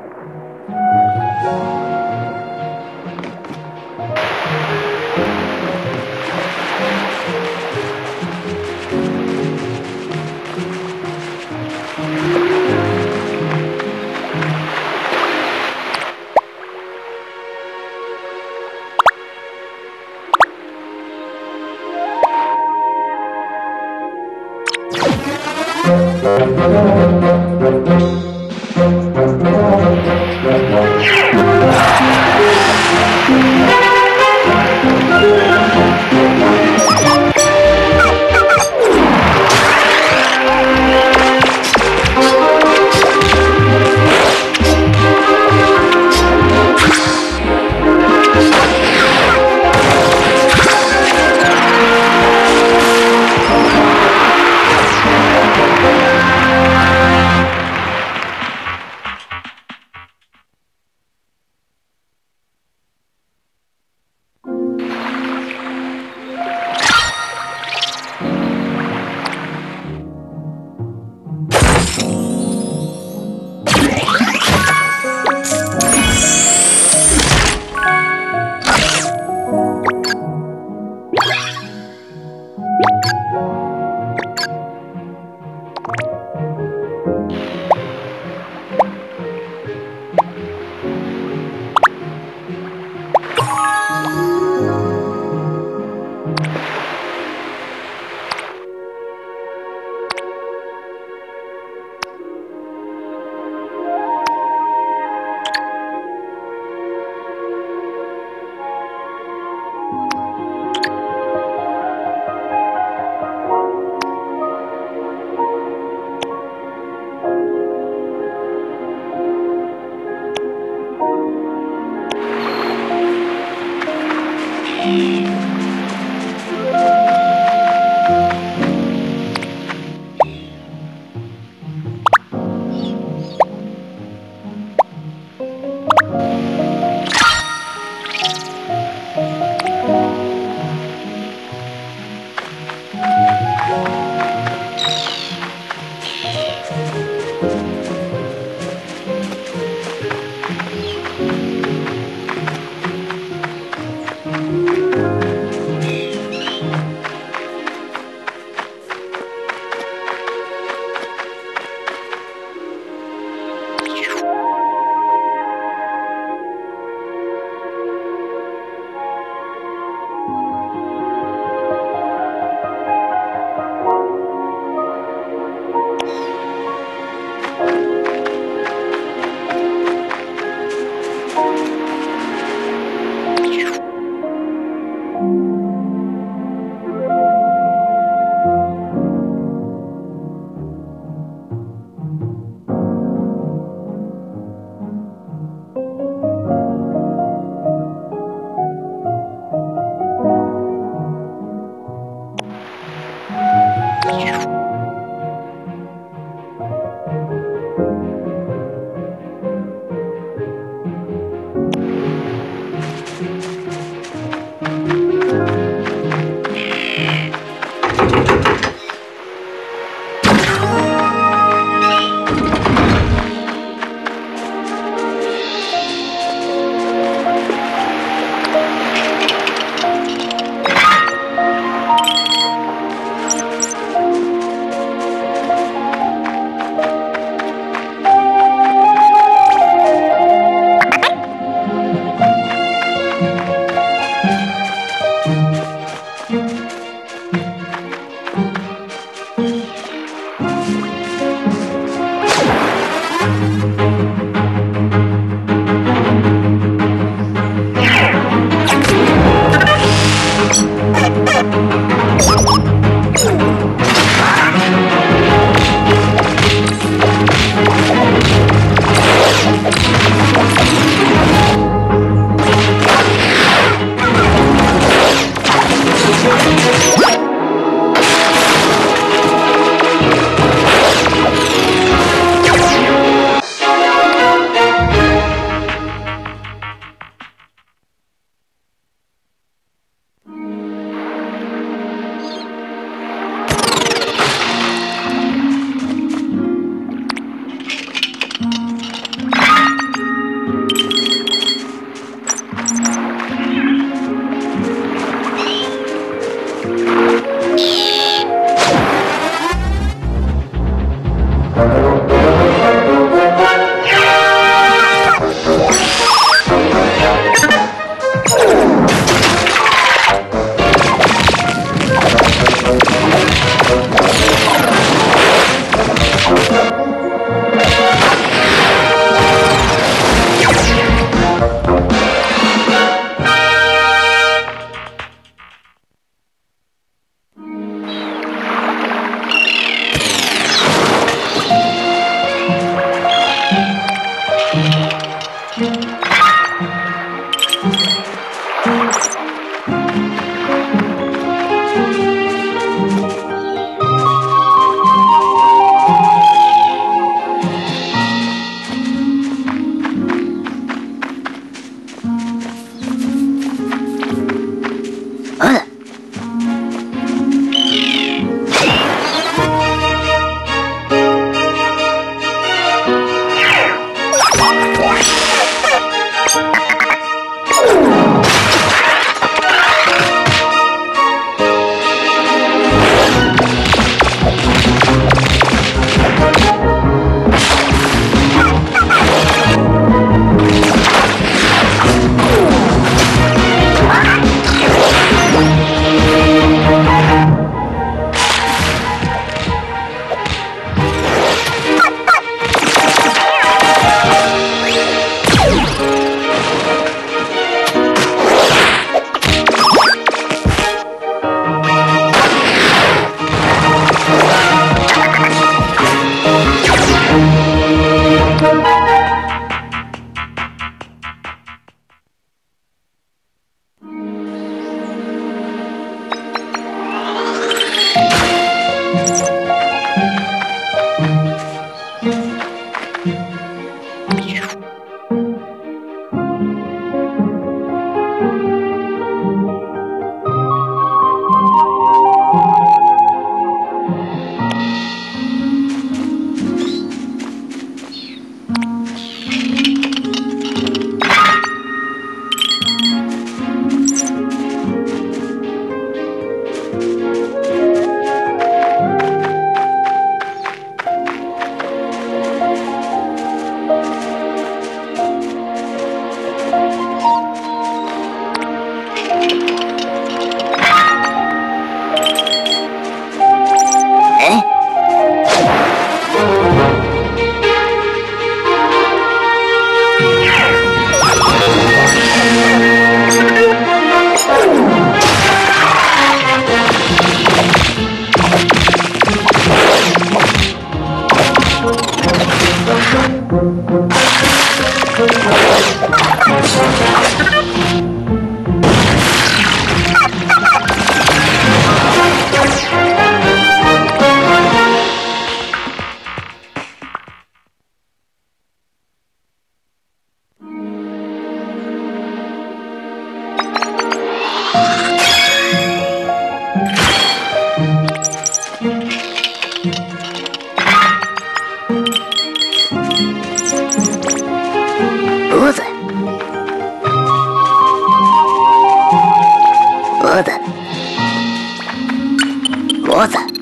you そうだモザ